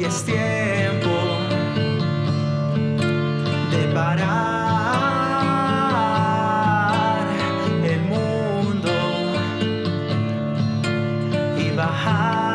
y es tiempo de parar el mundo y bajar.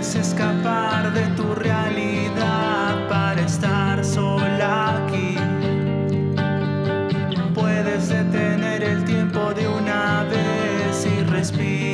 Escapar de tu realidad para estar sola aquí. Puedes detener el tiempo de una vez y respirar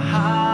high.